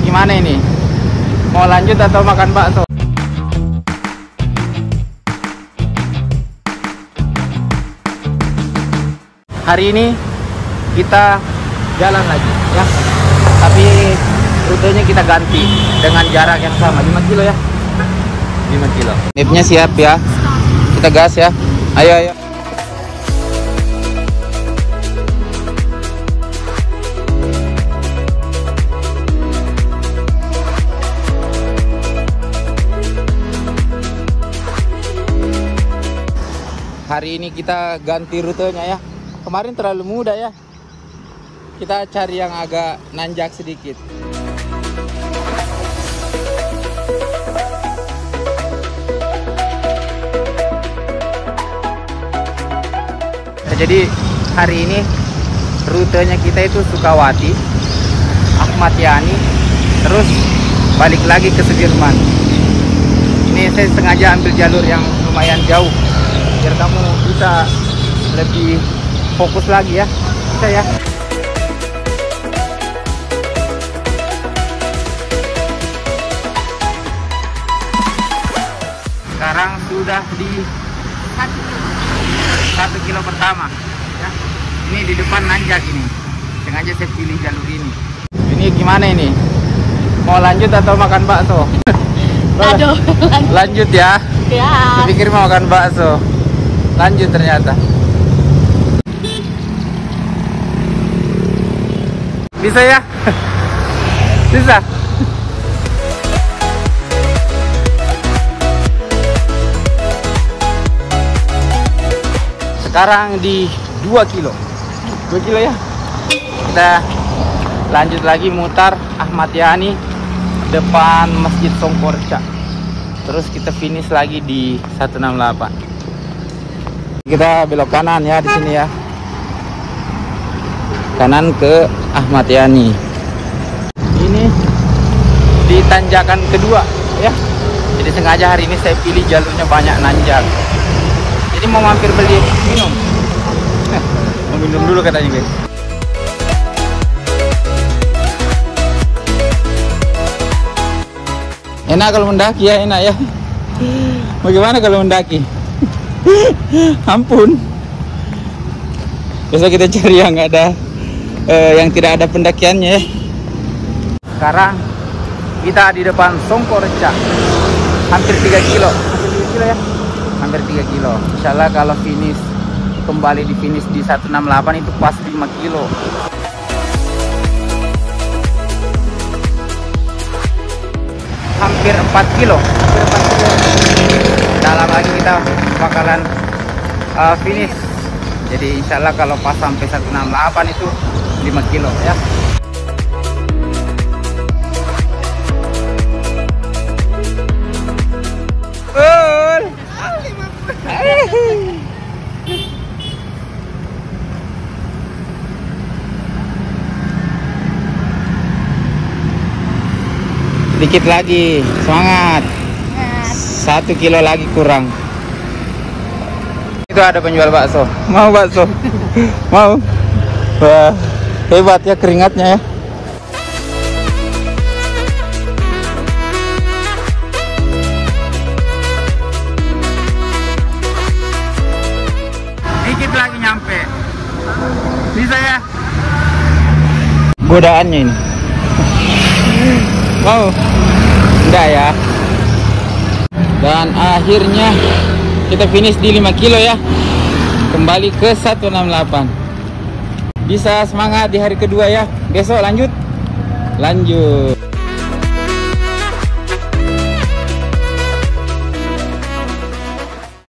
Gimana ini? Mau lanjut atau makan bakso? Hari ini kita jalan lagi ya. Tapi rutenya kita ganti dengan jarak yang sama 5 kilo ya. 5 kilo. Mapnya siap ya. Kita gas ya. Ayo ayo. Hari ini kita ganti rutenya ya. Kemarin terlalu mudah ya. Kita cari yang agak nanjak sedikit. Nah, jadi hari ini rutenya kita itu Sukawati, Ahmad Yani, terus balik lagi ke Sudirman. Ini saya sengaja ambil jalur yang lumayan jauh biar kamu bisa lebih fokus lagi ya. Bisa ya. Sekarang sudah di satu kilo. pertama. Ya. ini di depan nanjak ini. Sengaja saya pilih jalur ini. Ini gimana ini? Mau lanjut atau makan bakso? Aduh, lanjut ya. ya. saya pikir mau makan bakso lanjut ternyata. Bisa ya? Bisa. Sekarang di 2 kilo. 2 kilo ya? Kita lanjut lagi mutar Ahmad Yani depan Masjid Songkorca. Terus kita finish lagi di 168 kita belok kanan ya di sini ya. Kanan ke Ahmad Yani. Ini di tanjakan kedua ya. Jadi sengaja hari ini saya pilih jalurnya banyak nanjak. Jadi mau mampir beli minum. Mau minum dulu katanya guys. Enak kalau mendaki ya enak ya. Bagaimana kalau mendaki ampun. Besok kita cari yang ada eh, yang tidak ada pendakiannya ya. Sekarang kita di depan Songkoreca hampir 3 kilo. Hampir 3 kilo ya? Hampir 3 kilo. Insya Allah kalau finish kembali di finish di 168 itu pas 5 kilo. Hampir 4 kilo. Hampir 4 kilo dalam lagi kita bakalan uh, finish jadi insya Allah kalau pas sampai 168 itu 5 kilo ya. Dikit lagi, semangat. Satu kilo lagi kurang. Itu ada penjual bakso. Mau bakso? Mau? Wah, hebat ya keringatnya ya. Dikit lagi nyampe. Bisa ya? Godaannya ini. Mau? Enggak ya. Dan akhirnya kita finish di 5 kilo ya. Kembali ke 168. Bisa semangat di hari kedua ya. Besok lanjut. Lanjut.